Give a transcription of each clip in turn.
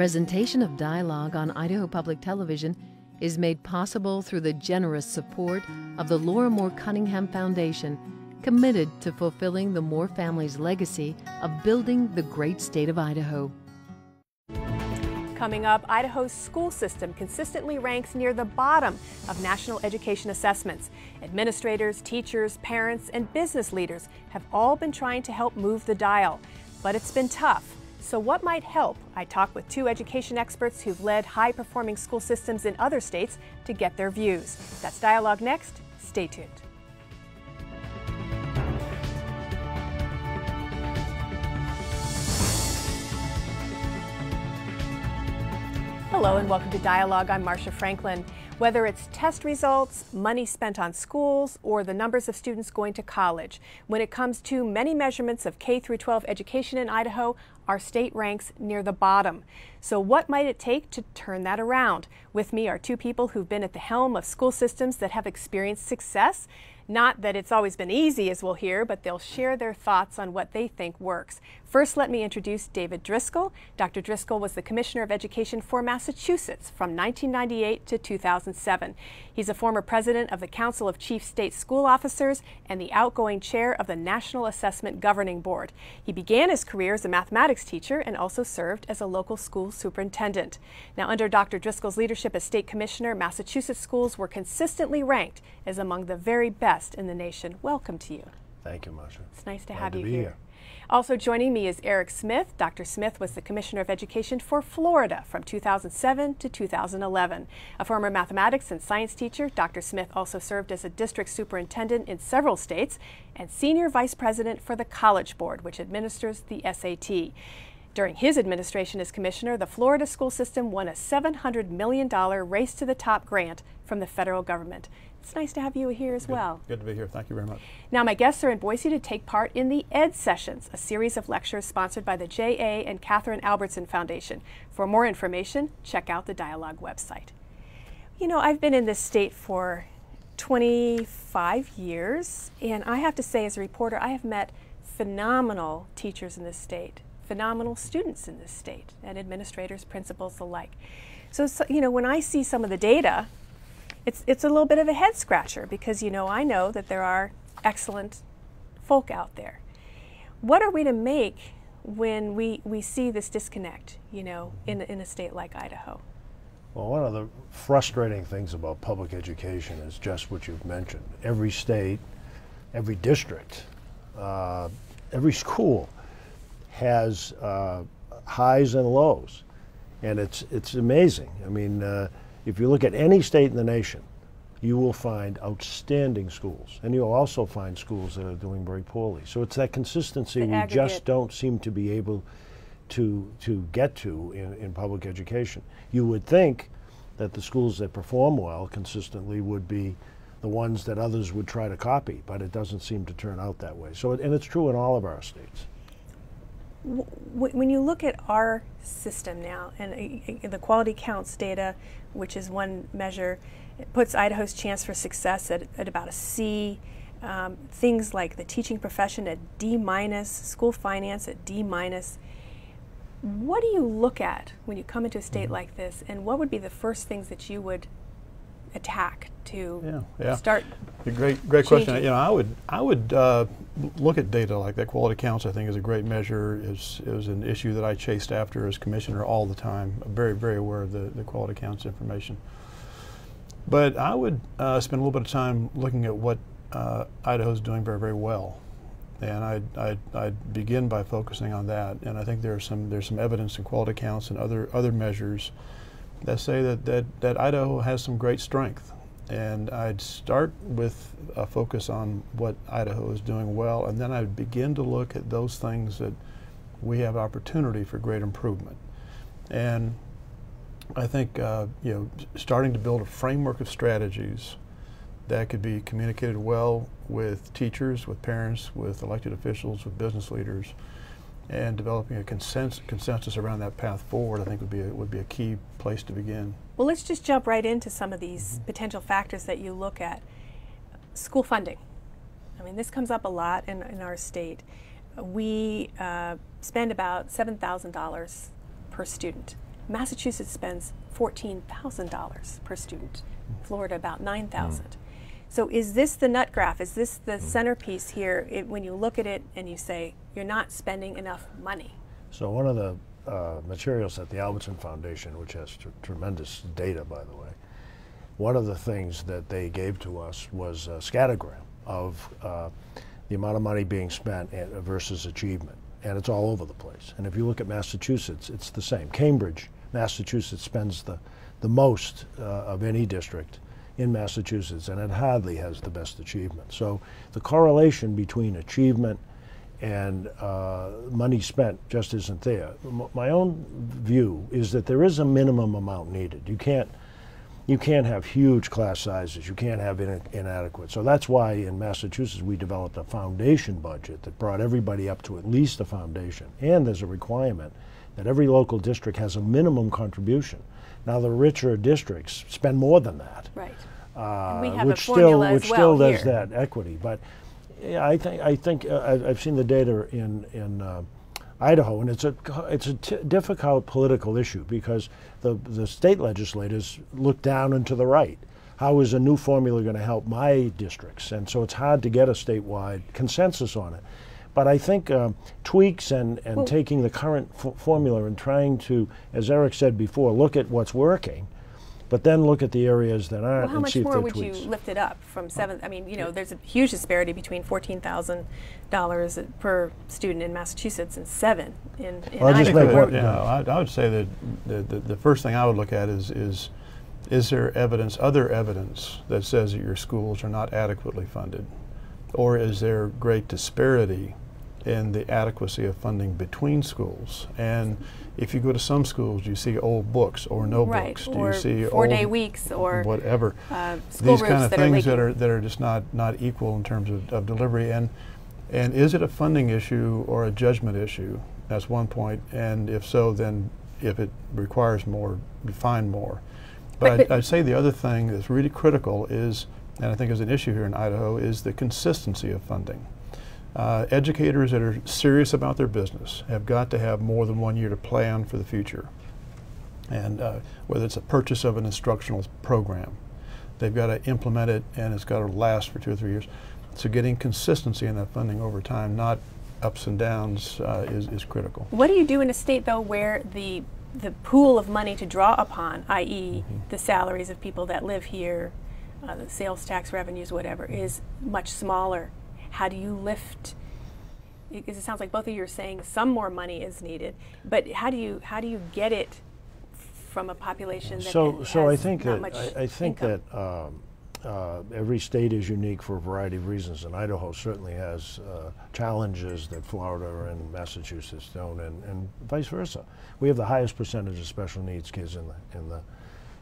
Presentation of dialogue on Idaho Public Television is made possible through the generous support of the Laura Moore Cunningham Foundation, committed to fulfilling the Moore family's legacy of building the great state of Idaho. Coming up, Idaho's school system consistently ranks near the bottom of national education assessments. Administrators, teachers, parents, and business leaders have all been trying to help move the dial, but it's been tough. So, what might help? I talk with two education experts who've led high performing school systems in other states to get their views. That's Dialogue next. Stay tuned. Hello and welcome to Dialogue. I'm Marcia Franklin. Whether it's test results, money spent on schools, or the numbers of students going to college, when it comes to many measurements of K through 12 education in Idaho, our state ranks near the bottom. So what might it take to turn that around? With me are two people who've been at the helm of school systems that have experienced success. Not that it's always been easy, as we'll hear, but they'll share their thoughts on what they think works. First, let me introduce David Driscoll. Dr. Driscoll was the Commissioner of Education for Massachusetts from 1998 to 2007. He's a former president of the Council of Chief State School Officers and the outgoing chair of the National Assessment Governing Board. He began his career as a mathematics teacher and also served as a local school superintendent. Now, under Dr. Driscoll's leadership as state commissioner, Massachusetts schools were consistently ranked as among the very best in the nation. Welcome to you. Thank you, Marcia. It's nice to Glad have to you here. here. Also joining me is Eric Smith. Dr. Smith was the Commissioner of Education for Florida from 2007 to 2011. A former mathematics and science teacher, Dr. Smith also served as a district superintendent in several states and Senior Vice President for the College Board, which administers the SAT. During his administration as commissioner, the Florida school system won a $700 million Race to the Top grant from the federal government. It's nice to have you here as Good- well. Good to be here. Thank you very much. Now, my guests are in Boise to take part in the ED Sessions, a series of lectures sponsored by the J.A. and Kathryn Albertson Foundation. For more information, check out the Dialogue website. You know, I've been in this state for 25 years, and I have to say, as a reporter, I have met phenomenal teachers in this state, phenomenal students in this state, and administrators, principals alike. So, so you know, when I see some of the data, it's it's a little bit of a head scratcher because you know I know that there are excellent folk out there. What are we to make when we, we see this disconnect, you know, in, in a state like Idaho? Well, one of the frustrating things about public education is just what you've mentioned. Every state, every district, uh, every school has uh, highs and lows, and it's it's amazing. I mean, uh, if you look at any state in the nation, you will find outstanding schools, and you'll also find schools that are doing very poorly. So it's that consistency we just don't seem to be able to to get to in, in public education. You would think that the schools that perform well consistently would be the ones that others would try to copy, but it doesn't seem to turn out that way. So, it, and it's true in all of our states. When you look at our system now and uh, uh, the quality counts data, which is one measure, it puts Idaho's chance for success at, at about a C. Um, things like the teaching profession at D minus, school finance at D minus. What do you look at when you come into a state like this, and what would be the first things that you would attack to Yeah, yeah. start? A great, great question. You know, I would, I would uh, look at data like that. Quality counts, I think, is a great measure. is is an issue that I chased after as commissioner all the time. I'm very, very aware of the, the quality counts information. But I would uh, spend a little bit of time looking at what uh, Idaho's doing very, very well, and I'd, I'd, I'd begin by focusing on that. And I think there's some there's some evidence in quality counts and other other measures that say that, that, that Idaho has some great strength. And I'd start with a focus on what Idaho is doing well, and then I'd begin to look at those things that we have opportunity for great improvement. And I think uh, you know, starting to build a framework of strategies that could be communicated well with teachers, with parents, with elected officials, with business leaders, and developing a consensus, consensus around that path forward, I think would be a, would be a key place to begin. Well, let's just jump right into some of these potential factors that you look at. School funding. I mean, this comes up a lot in, in our state. We uh, spend about $7,000 per student. Massachusetts spends $14,000 per student, Florida about 9,000. Mm. So is this the nut graph? Is this the mm. centerpiece here it, when you look at it and you say you're not spending enough money? So one of the uh, materials at the Albertson Foundation, which has tr tremendous data, by the way, one of the things that they gave to us was a scattergram of uh, the amount of money being spent versus achievement. And it's all over the place. And if you look at Massachusetts, it's the same. Cambridge, Massachusetts spends the, the most uh, of any district in Massachusetts, and it hardly has the best achievement. So the correlation between achievement and uh, money spent just isn't there. M my own view is that there is a minimum amount needed. You can't you can't have huge class sizes. You can't have in inadequate. So that's why in Massachusetts we developed a foundation budget that brought everybody up to at least a foundation. And there's a requirement that every local district has a minimum contribution. Now the richer districts spend more than that. Right. Uh, which still which well still here. does that equity. But yeah, I think I think uh, I've seen the data in in uh, Idaho, and it's a it's a difficult political issue because the the state legislators look down and to the right. How is a new formula going to help my districts? And so it's hard to get a statewide consensus on it. But I think um, tweaks and, and well, taking the current formula and trying to, as Eric said before, look at what's working but then look at the areas that aren't well, how much more would you lift it up from seven? I mean, you know, there's a huge disparity between fourteen thousand dollars per student in Massachusetts and seven in, in well, Idaho. yeah, I, I, would say that the, the, the, first thing I would look at is is is there evidence, other evidence that says that your schools are not adequately funded, or is there great disparity in the adequacy of funding between schools and if you go to some schools, you see old books or no right. books. Do or you see four-day weeks or whatever? Uh, These kind of things are that are that are just not not equal in terms of, of delivery. And and is it a funding issue or a judgment issue? That's one point. And if so, then if it requires more, define more. But, but, I'd, I'd say the other thing that's really critical is, and I think is an issue here in Idaho, is the consistency of funding. Uh, educators that are serious about their business have got to have more than one year to plan for the future. And uh, whether it's a purchase of an instructional program, they've got to implement it and it's got to last for two or three years. So getting consistency in that funding over time, not ups and downs, uh, is, is critical. What do you do in a state, though, where the the pool of money to draw upon, i.e., mm -hmm. the salaries of people that live here, uh, the sales tax revenues, whatever, is much smaller how do you lift? Because it sounds like both of you are saying some more money is needed, but how do you how do you get it from a population that so so I think that I, I, think income? that um, uh, every state is unique for a variety of reasons, and Idaho certainly has uh, challenges that Florida and Massachusetts don't, and, and vice versa. We have the highest percentage of special needs kids in the in the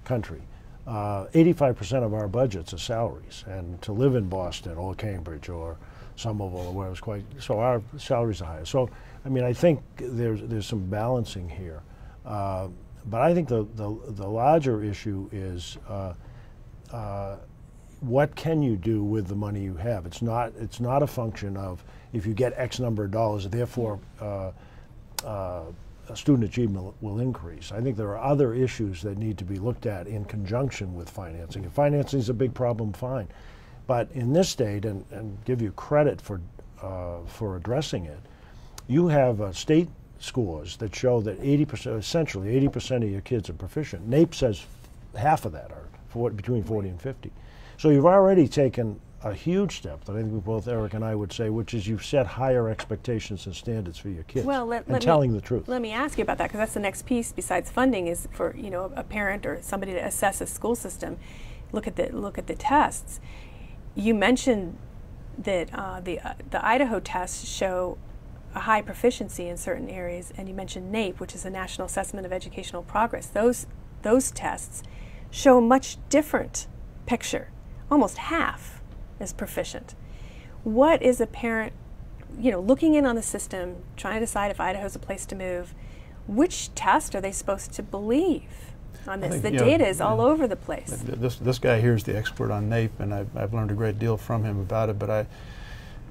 country. 85% uh, of our budgets are salaries, and to live in Boston or Cambridge or Somerville, where it was quite, so our salaries are higher. So, I mean, I think there's, there's some balancing here. Uh, but I think the, the, the larger issue is uh, uh, what can you do with the money you have? It's not, it's not a function of if you get X number of dollars, therefore uh, student achievement will increase. I think there are other issues that need to be looked at in conjunction with financing. If financing is a big problem, fine. But in this state, and, and give you credit for, uh, for addressing it, you have uh, state scores that show that 80%, essentially 80% of your kids are proficient. NAEP says half of that are for, between 40 and 50. So you've already taken a huge step that I think both Eric and I would say, which is you've set higher expectations and standards for your kids well, let, and let telling me, the truth. Let me ask you about that because that's the next piece besides funding is for you know a parent or somebody to assess a school system, look at the look at the tests. You mentioned that uh, the, uh, the Idaho tests show a high proficiency in certain areas, and you mentioned NAEP, which is a National Assessment of Educational Progress. Those, those tests show a much different picture, almost half as proficient. What is a parent, you know, looking in on the system, trying to decide if Idaho's a place to move, which test are they supposed to believe? on this. Think, the data know, is all over the place. This this guy here is the expert on NAEP, and I've, I've learned a great deal from him about it. But I,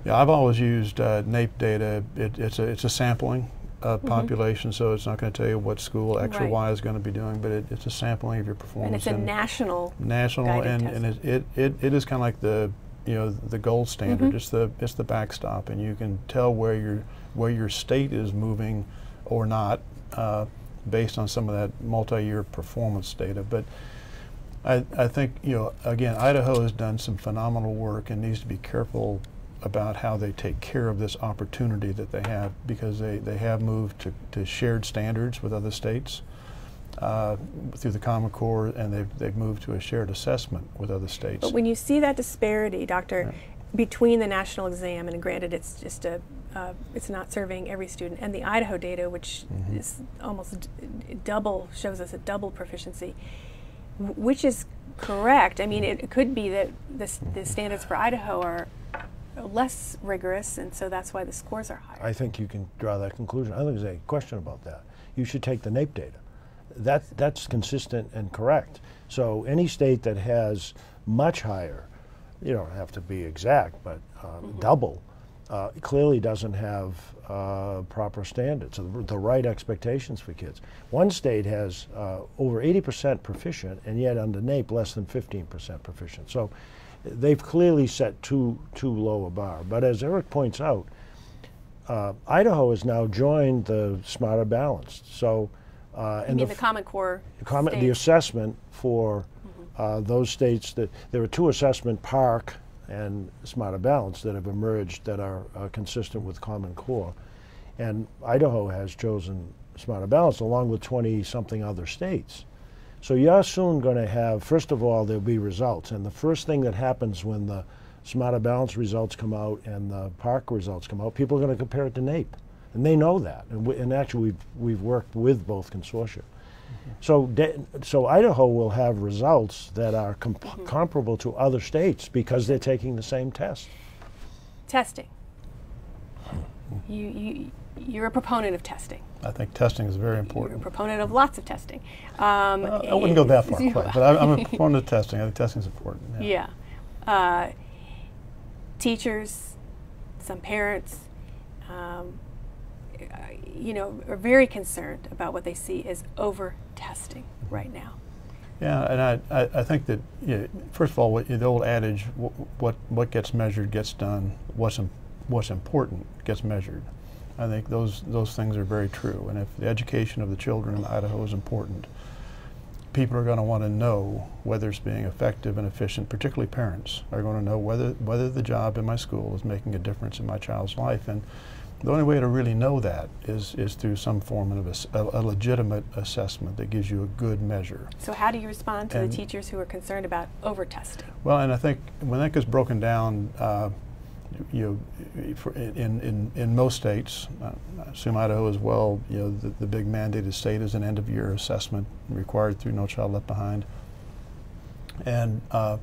yeah, I've always used uh, NAEP data. It, it's a it's a sampling, uh, population, so it's not going to tell you what school X or Y is going to be doing, but it, it's a sampling of your performance. And it's a national. national, and, and it, it, it, it is kind of like the you know the gold standard. Mhm. It's the it's the backstop, and you can tell where your where your state is moving or not uh, based on some of that multi-year performance data. But I, I think you know again Idaho has done some phenomenal work and needs to be careful about how they take care of this opportunity that they have because they, they have moved to, to shared standards with other states uh, through the Common Core and they've, they've moved to a shared assessment with other states. But when you see that disparity, doctor, between the national exam and granted it's just a uh, it's not serving every student and the Idaho data, which Mhm. is almost d- double shows us a double proficiency, w- which is correct. I mean, it, it could be that the, s- the standards for Idaho are less rigorous, and so that's why the scores are higher. I think you can draw that conclusion. I think there's a question about that. You should take the NAEP data. That, that's consistent and correct. So any state that has much higher, you don't have to be exact, but uh, double, uh, clearly doesn't have uh, proper standards, the, the right expectations for kids. One state has uh, over 80% proficient, and yet under NAEP less than 15% proficient. So they've clearly set too too low a bar. But as Eric points out, uh, Idaho has now joined the Smarter Balanced. So, uh, and mean, the, the Common Core. the comment, the assessment for uh, those states that there are two assessment PARCC and Smarter Balance that have emerged that are uh, consistent with Common Core, and Idaho has chosen Smarter Balance along with 20 something other states. So you're soon going to have, first of all, there'll be results, and the first thing that happens when the Smarter Balance results come out and the PARCC results come out, people are going to compare it to NAEP, and they know that. And, we, and actually, we've we've worked with both consortia. So, de- so Idaho will have results that are comp- comparable to other states because they're taking the same test. testing. You you you're a proponent of testing. I think testing is very important. You're a proponent of lots of testing. Um, Uh, I wouldn't go that far, you- quite, but I, I'm a proponent of testing. I think testing is important. Yeah. Uh, teachers, some parents, um, Uh, you know, are very concerned about what they see as over testing right now. Yeah, and I, I, I think that you know, first of all, what, the old adage, wh- what what gets measured gets done. What's im- what's important gets measured. I think those those things are very true. And if the education of the children in Idaho is important, people are going to want to know whether it's being effective and efficient. Particularly parents are going to know whether whether the job in my school is making a difference in my child's life. And the only way to really know that is is through some form of ass- a, a legitimate assessment that gives you a good measure. So, how do you respond to And- the teachers who are concerned about over testing? Well, and I think when that gets broken down, uh, you know, in, in, in most states, uh, I assume Idaho as well, you know, the, the big mandated state is an end of year assessment required through No Child Left Behind. And uh,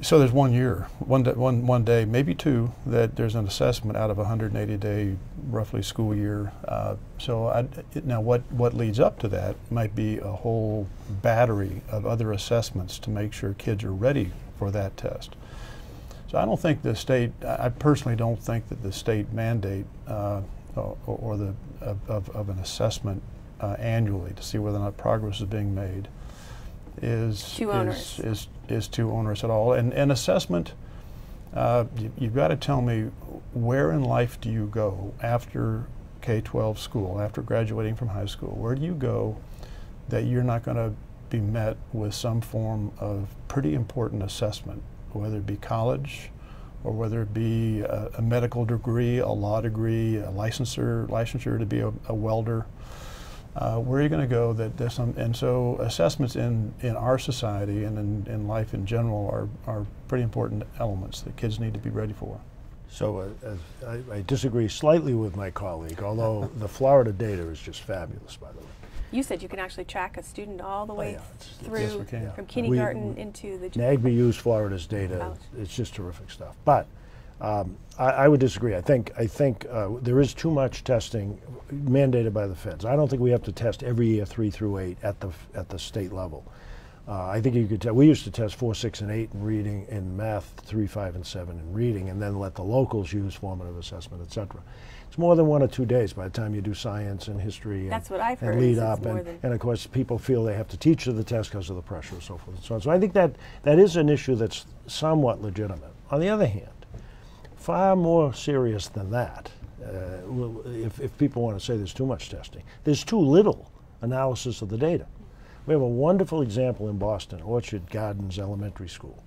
so there's one year, one day, one, one day, maybe two, that there's an assessment out of a 180 day, roughly school year. Uh, so I, now what, what leads up to that might be a whole battery of other assessments to make sure kids are ready for that test. So I don't think the state, I personally don't think that the state mandate uh, or, or the, of, of, of an assessment uh, annually to see whether or not progress is being made is Too onerous. is, is is too onerous at all. And and assessment, uh, you, you've got to tell me where in life do you go after K-12 school, after graduating from high school? Where do you go that you're not going to be met with some form of pretty important assessment, whether it be college or whether it be a, a medical degree, a law degree, a licensure, licensure to be a, a welder. Uh, where are you going to go that there's some, and so assessments in, in our society and in, in life in general are, are pretty important elements that kids need to be ready for. So uh, as I, I disagree slightly with my colleague, although the Florida data is just fabulous, by the way. You said you can actually track a student all the way Oh, yeah, through Yes, from We- kindergarten we- into the NAGBA used Florida's data. College. It's just terrific stuff. But um, I, I would disagree. I think I think uh, there is too much testing mandated by the feds. I don't think we have to test every year three through eight at the at the state level. Uh, I think you could tell. We used to test four, six, and eight in reading, in math, three, five, and seven in reading, and then let the locals use formative assessment, et cetera. It's more than one or two days by the time you do science and history and, That's what I've and heard, lead up. And, and of course, people feel they have to teach to the test because of the pressure and so forth and so on. So I think that that is an issue that's somewhat legitimate. On the other hand, far more serious than that, uh, if, if people want to say there's too much testing, there's too little analysis of the data. We have a wonderful example in Boston, Orchard Gardens Elementary School.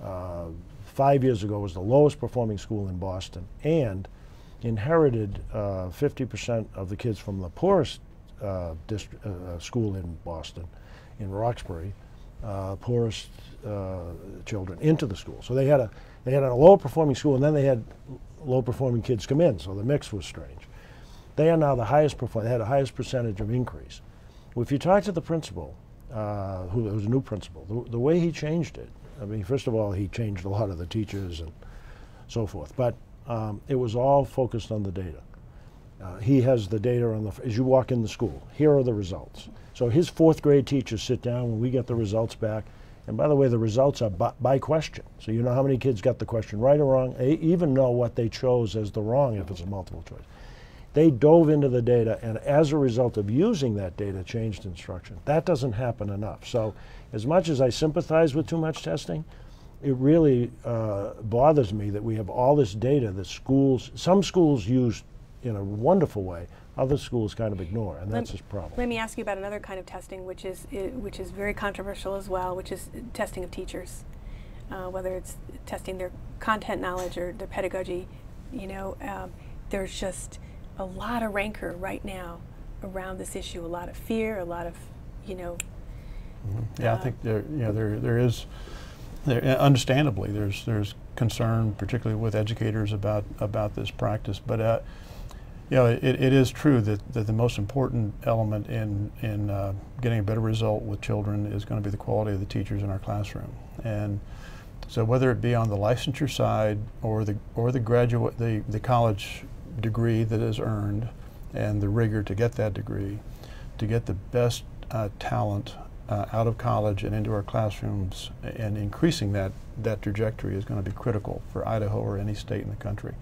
Uh, five years ago was the lowest performing school in Boston and inherited uh, 50% of the kids from the poorest uh, uh, school in Boston, in Roxbury, uh, poorest uh, children into the school. So they had a they had a low performing school, and then they had low performing kids come in. So the mix was strange. They are now the highest perform. They had the highest percentage of increase. Well, if you talk to the principal, uh, who was a new principal, the, the way he changed it. I mean, first of all, he changed a lot of the teachers and so forth. But um, it was all focused on the data. Uh, he has the data on the, as you walk in the school, here are the results. So his fourth grade teachers sit down when we get the results back. And by the way, the results are by, by question. So you know how many kids got the question right or wrong, they even know what they chose as the wrong if it's a multiple choice. They dove into the data and as a result of using that data, changed instruction. That doesn't happen enough. So as much as I sympathize with too much testing, it really uh, bothers me that we have all this data that schools, some schools use in a wonderful way, other schools kind of ignore, and that's Lem- a problem. Let me ask you about another kind of testing, which is i- which is very controversial as well, which is testing of teachers, uh, whether it's testing their content knowledge or their pedagogy. You know, um, there's just a lot of rancor right now around this issue, a lot of fear, a lot of, you know, Yeah, I Uh, think there, you know, there, there is, there, uh, understandably, there's, there's concern, particularly with educators about, about this practice. But, uh, know, it, it is true that, that the most important element in, in uh, getting a better result with children is going to be the quality of the teachers in our classroom. And so whether it be on the licensure side or the, or the graduate, the, the college degree that is earned and the rigor to get that degree, to get the best uh, talent uh, out of college and into our classrooms and increasing that, that trajectory is going to be critical for Idaho or any state in the country.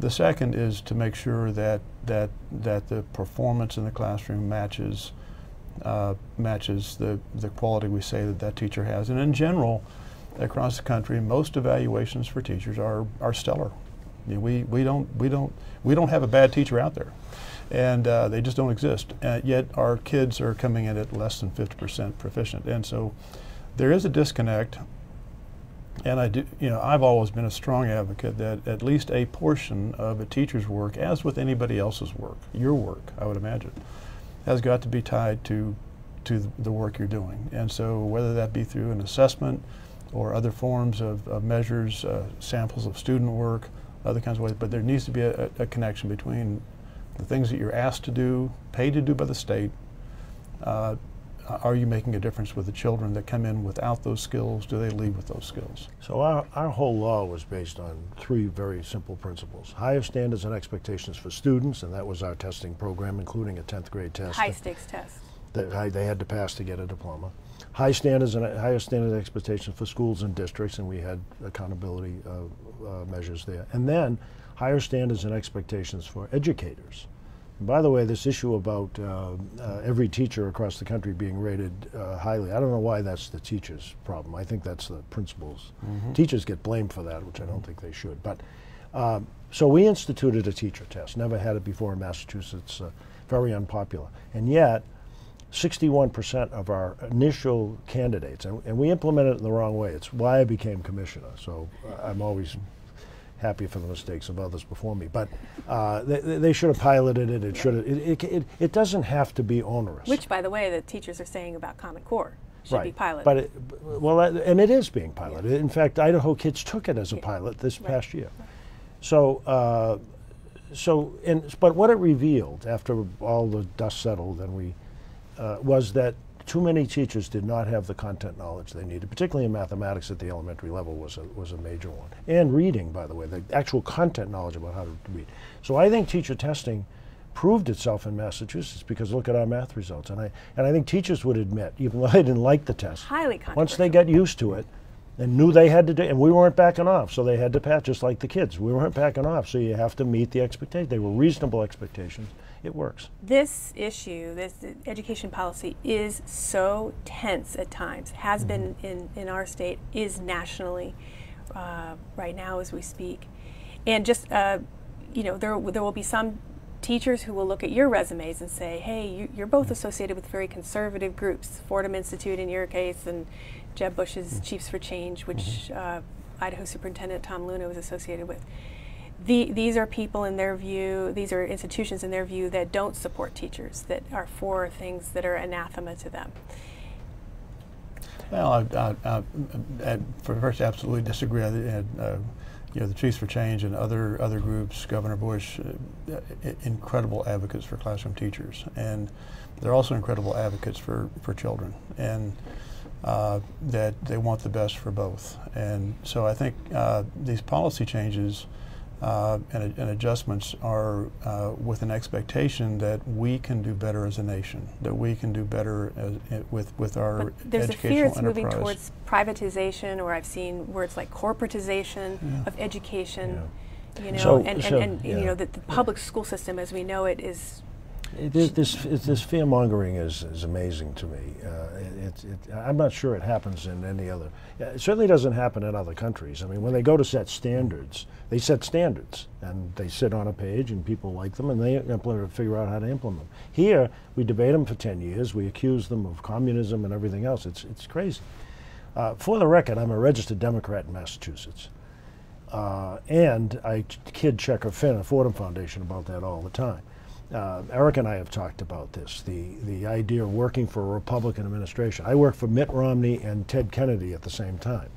The second is to make sure that, that, that the performance in the classroom matches, uh, matches the, the quality we say that that teacher has. And in general, across the country, most evaluations for teachers are, are stellar. I mean, we, we, don't, we, don't, we don't have a bad teacher out there and uh, they just don't exist. Uh, yet our kids are coming in at less than 50% proficient, and so there is a disconnect. And I do, you know, I've always been a strong advocate that at least a portion of a teacher's work, as with anybody else's work, your work, I would imagine, has got to be tied to to the work you're doing. And so whether that be through an assessment or other forms of, of measures, uh, samples of student work, other kinds of ways, but there needs to be a, a connection between the things that you're asked to do, paid to do by the state. Uh, are you making a difference with the children that come in without those skills? Do they leave with those skills? So our, our whole law was based on three very simple principles. Higher standards and expectations for students, and that was our testing program, including a 10th grade test. high stakes test. that they had to pass to get a diploma. High standards and higher standard expectations for schools and districts, and we had accountability uh, uh, measures there. And then higher standards and expectations for educators. By the way, this issue about uh, uh, every teacher across the country being rated uh, highly, I don't know why that's the teacher's problem. I think that's the principal's. Teachers get blamed for that, which I don't think they should. But um, so we instituted a teacher test. Never had it before in Massachusetts. Uh, very unpopular, and yet 61% of our initial candidates, and, and we implemented it in the wrong way. It's why I became commissioner. So uh, I'm always happy for the mistakes of others before me. But uh, they, they should have piloted it. It should have. It, it, it, it doesn't have to be onerous. Which, by the way, the teachers are saying about Common Core should right. be piloted. But it, well, and it is being piloted. In fact, Idaho kids took it as a pilot this Right. past year. So, uh, so, and but what it revealed after all the dust settled, and we uh, was that too many teachers did not have the content knowledge they needed, particularly in mathematics at the elementary level was a, was a major one. And reading, by the way, the actual content knowledge about how to read. So I think teacher testing proved itself in Massachusetts because look at our math results. And I, and I think teachers would admit, even though they didn't like the test, Highly once they got used to it and knew they had to do, and we weren't backing off, so they had to pass just like the kids. We weren't backing off, so you have to meet the expectations. They were reasonable expectations. It works. this issue, this education policy, is so tense at times. Has been in, in our state, is nationally, uh, right now as we speak, and just uh, you know, there there will be some teachers who will look at your resumes and say, "Hey, you, you're both associated with very conservative groups, Fordham Institute in your case, and Jeb Bush's Chiefs for Change, which uh, Idaho Superintendent Tom Luna was associated with." The, these are people in their view, these are institutions in their view that don't support teachers, that are for things that are anathema to them. Well, I, I, I, I first, absolutely disagree. And, uh, you know, the Chiefs for Change and other other groups, Governor Bush, uh, incredible advocates for classroom teachers, and they're also incredible advocates for for children, and uh, that they want the best for both. And so I think uh, these policy changes. Uh, and, and adjustments are uh, with an expectation that we can do better as a nation, that we can do better as, i- with with our But there's a fear it's enterprise. moving towards privatization, or I've seen words like corporatization Yeah. of education. You know, So- and, and, so, and you yeah. know that the public school system as we know it is It is, this this fear mongering is, is amazing to me. Uh, it, it, I'm not sure it happens in any other. It certainly doesn't happen in other countries. I mean, when they go to set standards, they set standards, and they sit on a page, and people like them, and they implement, figure out how to implement them. Here, we debate them for 10 years. We accuse them of communism and everything else. It's it's crazy. Uh, for the record, I'm a registered Democrat in Massachusetts. Uh, and I kid Checker Finn at Fordham Foundation about that all the time. Uh, Eric and I have talked about this the, the idea of working for a Republican administration. I worked for Mitt Romney and Ted Kennedy at the same time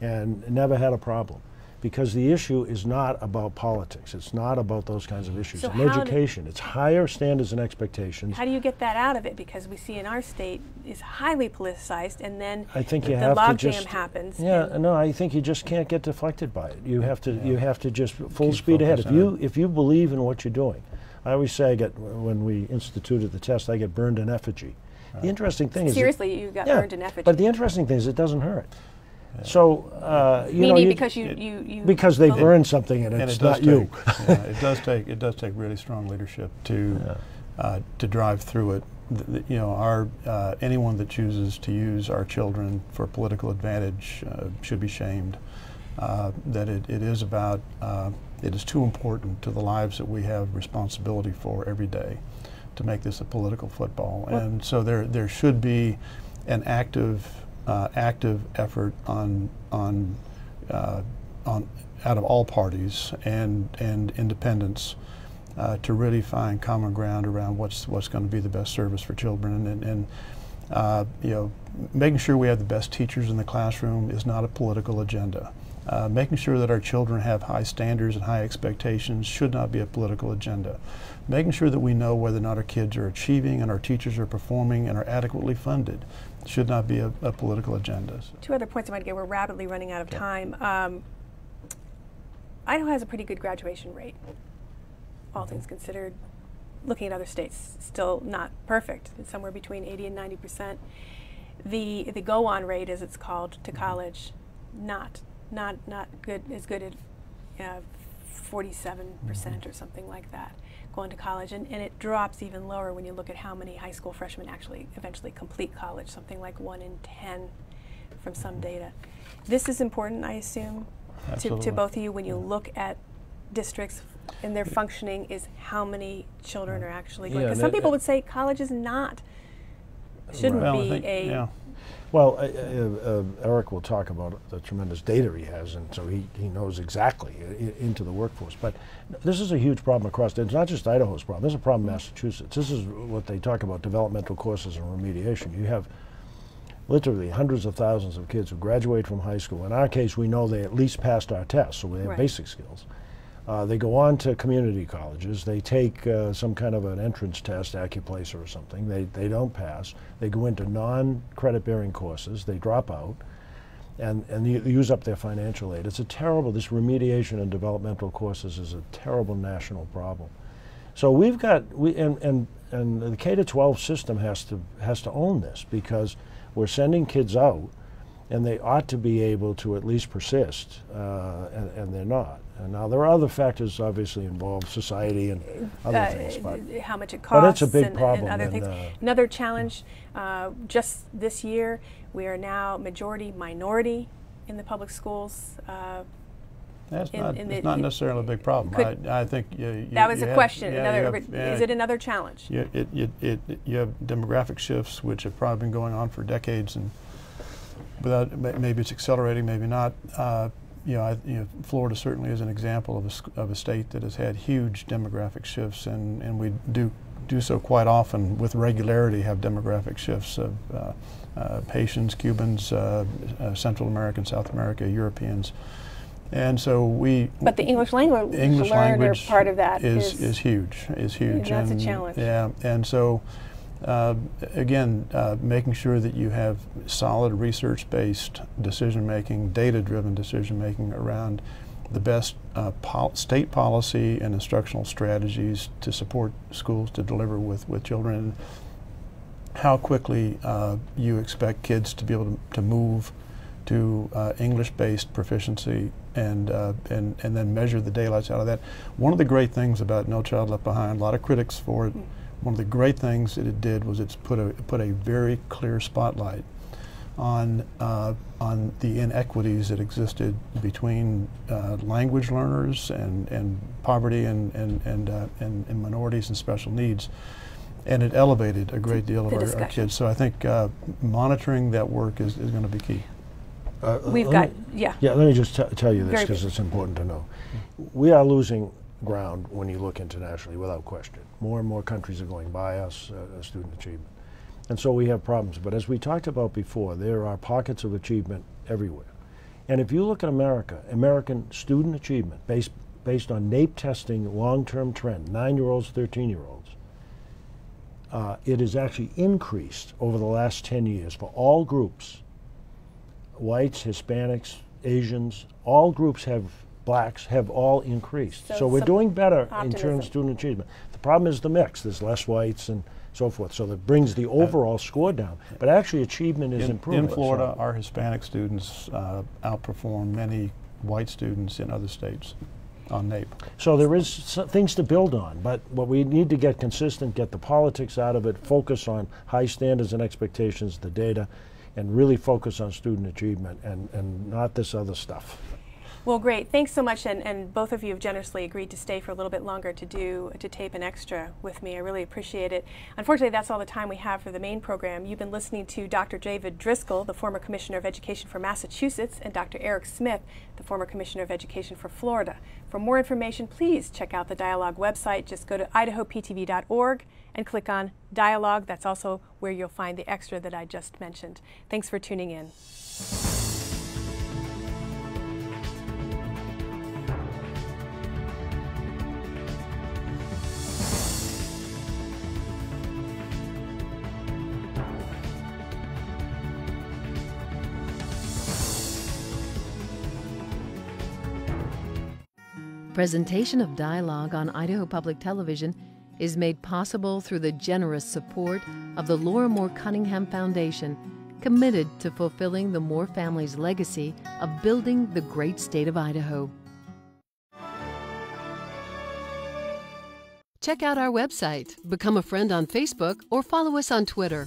and never had a problem because the issue is not about politics. It's not about those kinds of issues. So in how do- education, it's higher standards and expectations. how do you get that out of it because we see in our state is highly politicized and then I think the, you the have to logjam just happens Yeah, no, I think you just can't get deflected by it. You have to you have to just full Keep speed ahead. If you if you believe in what you're doing, I always say I get when we instituted the test, I get burned in effigy. The interesting thing is seriously you got yeah, burned in effigy But the interesting thing is it doesn't hurt. So uh, you know meaning you- because you, you, you because they believe- burned something and and it's it does not you. yeah, it does take it does take really strong leadership to uh, to drive through it. Th- th- you know, our uh, anyone that chooses to use our children for political advantage uh, should be shamed. Uh, that it, it is about uh, it is too important to the lives that we have responsibility for every day to make this a political football. and so there there should be an active uh, active effort on on uh, on out of all parties and and independents uh, to really find common ground around what's what's going to be the best service for children and, and uh, you know making sure we have the best teachers in the classroom is not a political agenda. Uh, making sure that our children have high standards and high expectations should not be a political agenda. Making sure that we know whether or not our kids are achieving and our teachers are performing and are adequately funded should not be a, a political agenda. Two other points I might get. We're rapidly running out of time. Um, Idaho has a pretty good graduation rate, all things considered. Looking at other states, still not perfect. It's somewhere between 80 and 90 percent. The the go on rate, as it's called, to college, not not not good as good at uh, 47 percent or something like that going to college, and, and it drops even lower when you look at how many high school freshmen actually eventually complete college, something like one in 10 from some data. This is important, I assume, to, to both of you when you look at districts and their functioning is how many children are actually going. Yeah, Because and some people would say college is not, shouldn't be think- a. yeah. Well, uh, uh, uh, Eric will talk about the tremendous data he has, and so he, he knows exactly i- into the workforce. But this is a huge problem across. It's not just Idaho's problem. This is a problem in Massachusetts. This is what they talk about developmental courses and remediation. You have literally hundreds of thousands of kids who graduate from high school. In our case, we know they at least passed our tests, so we have Right. basic skills. Uh, they go on to community colleges. They take uh, some kind of an entrance test, Accuplacer or something. They, they don't pass. They go into non-credit bearing courses. They drop out and, and use up their financial aid. It's a terrible, this remediation and developmental courses is a terrible national problem. So we've got we and and and the K to 12 system has to has to own this because we're sending kids out, and they ought to be able to at least persist, uh, and, and they're not. And now there are other factors obviously involved, society and other Uh, things, but how much it but costs it's a big and, problem, and other and, things. uh, Another challenge, uh, just this year, we are now majority minority in the public schools. Uh, That's in- not, in it's the- not necessarily a big problem. Could- I, I think you, you, that was you a have- question. yeah, another, you have- is yeah, it another challenge? You, it, it, it, you have demographic shifts which have probably been going on for decades, and without ma- maybe it's accelerating, maybe not. Uh, you know, I, you know, Florida certainly is an example of a, of a state that has had huge demographic shifts, and, and we do do so quite often with regularity. Have demographic shifts of uh, uh, Haitians, Cubans, uh, uh, Central American, South America, Europeans, and so we But the English language English language part of that is, is, is huge. Is huge. that's a challenge. Yeah, and so uh, again, uh, making sure that you have solid research-based decision-making, data-driven decision-making around the best uh, pol- state policy and instructional strategies to support schools to deliver with, with children. How quickly uh, you expect kids to be able to, to move to uh, English-based proficiency and, uh, and and then measure the daylights out of that. One of the great things about No Child Left Behind, a lot of critics for it. One of the great things that it did was it's put a put a very clear spotlight on uh, on the inequities that existed between uh, language learners and, and poverty and and and, uh, and and minorities and special needs, and it elevated a great deal of our, our kids. So I think uh, monitoring that work is, is going to be key. Uh, We've got, me- yeah. Yeah, let me just t- tell you this because it's important to know. We are losing ground when you look internationally, without question. More and more countries are going by us, uh, uh, student achievement. And so we have problems. But as we talked about before, there are pockets of achievement everywhere. And if you look at America, American student achievement based, based on NAEP testing long term trend, nine year olds, 13 year olds, uh, it has actually increased over the last 10 years for all groups whites, Hispanics, Asians, all groups have blacks have all increased. So So, we're doing better in terms of student achievement. The problem is the mix. There's less whites and so forth. So that brings the overall score down. But actually achievement is in, improving. in Florida, So- our Hispanic students uh, outperform many white students in other states on NAEP. So there is s- things to build on, but what we need to get consistent, get the politics out of it, focus on high standards and expectations, the data, and really focus on student achievement and, and not this other stuff. Well, great. Thanks so much, and, and both of you have generously agreed to stay for a little bit longer to do to tape an extra with me. I really appreciate it. Unfortunately, that's all the time we have for the main program. You've been listening to Dr. David Driscoll, the former Commissioner of Education for Massachusetts, and Dr. Eric Smith, the former Commissioner of Education for Florida. For more information, please check out the Dialogue website. Just go to idahoptv.org and click on Dialogue. That's also where you'll find the extra that I just mentioned. Thanks for tuning in. Presentation of dialogue on Idaho Public Television is made possible through the generous support of the Laura Moore Cunningham Foundation, committed to fulfilling the Moore family's legacy of building the great state of Idaho. Check out our website, become a friend on Facebook, or follow us on Twitter.